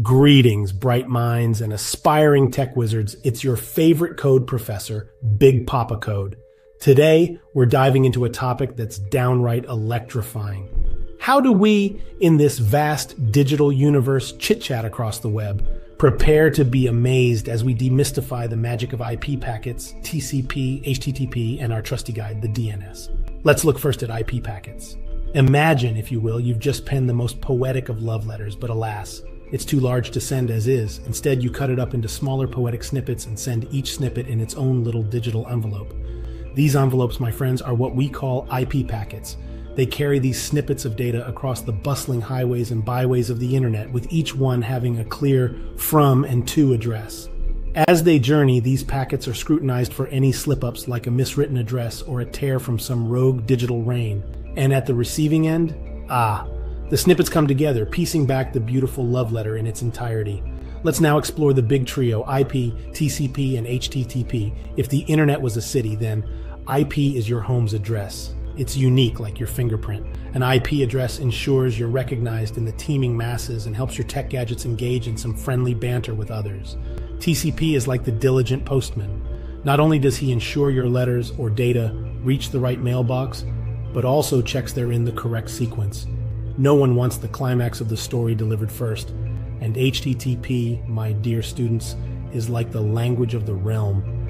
Greetings, bright minds and aspiring tech wizards. It's your favorite code professor, Big Poppa Code. Today, we're diving into a topic that's downright electrifying. How do we, in this vast digital universe, chit chat across the web, prepare to be amazed as we demystify the magic of IP packets, TCP, HTTP, and our trusty guide, the DNS? Let's look first at IP packets. Imagine, if you will, you've just penned the most poetic of love letters, but alas, it's too large to send as is. Instead, you cut it up into smaller poetic snippets and send each snippet in its own little digital envelope. These envelopes, my friends, are what we call IP packets. They carry these snippets of data across the bustling highways and byways of the internet, with each one having a clear from and to address. As they journey, these packets are scrutinized for any slip ups like a miswritten address or a tear from some rogue digital rain. And at the receiving end, ah, the snippets come together, piecing back the beautiful love letter in its entirety. Let's now explore the big trio IP, TCP, and HTTP. If the internet was a city, then IP is your home's address. It's unique like your fingerprint. An IP address ensures you're recognized in the teeming masses and helps your tech gadgets engage in some friendly banter with others. TCP is like the diligent postman. Not only does he ensure your letters or data reach the right mailbox, but also checks they're in the correct sequence. No one wants the climax of the story delivered first, and HTTP, my dear students, is like the language of the realm.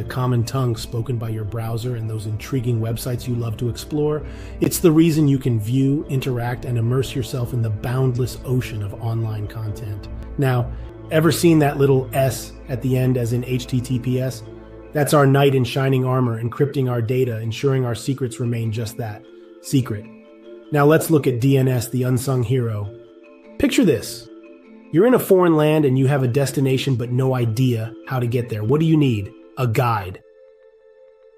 The common tongue spoken by your browser and those intriguing websites you love to explore. It's the reason you can view, interact, and immerse yourself in the boundless ocean of online content. Now, ever seen that little S at the end as in HTTPS? That's our knight in shining armor encrypting our data, ensuring our secrets remain just that secret. Now let's look at DNS, the unsung hero. Picture this. You're in a foreign land and you have a destination but no idea how to get there. What do you need? A guide.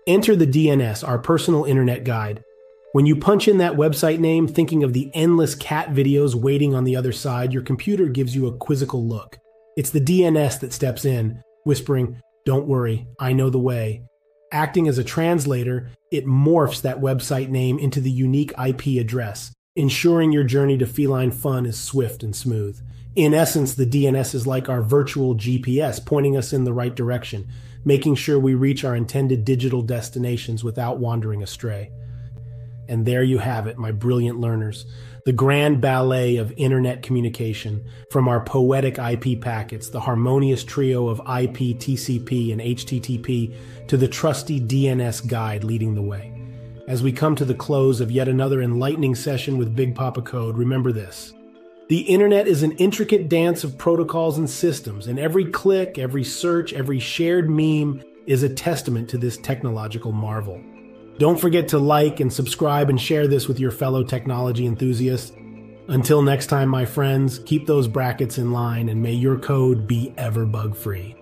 Enter the DNS, our personal internet guide. When you punch in that website name, thinking of the endless cat videos waiting on the other side, your computer gives you a quizzical look. It's the DNS that steps in, whispering, Don't worry, I know the way. Acting as a translator, it morphs that website name into the unique IP address, ensuring your journey to feline fun is swift and smooth. In essence, the DNS is like our virtual GPS, pointing us in the right direction, making sure we reach our intended digital destinations without wandering astray. And there you have it, my brilliant learners the grand ballet of internet communication, from our poetic IP packets, the harmonious trio of IP, TCP, and HTTP, to the trusty DNS guide leading the way. As we come to the close of yet another enlightening session with Big Poppa Code, remember this. The internet is an intricate dance of protocols and systems, and every click, every search, every shared meme is a testament to this technological marvel. Don't forget to like and subscribe and share this with your fellow technology enthusiasts. Until next time, my friends, keep those brackets in line and may your code be ever bug free.